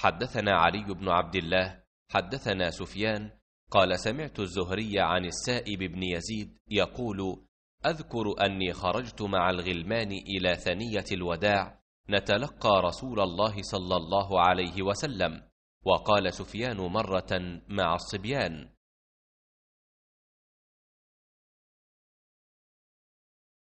حدثنا علي بن عبد الله حدثنا سفيان قال سمعت الزهري عن السائب بن يزيد يقول أذكر أني خرجت مع الغلمان إلى ثنية الوداع نتلقى رسول الله صلى الله عليه وسلم وقال سفيان مرة مع الصبيان.